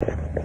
you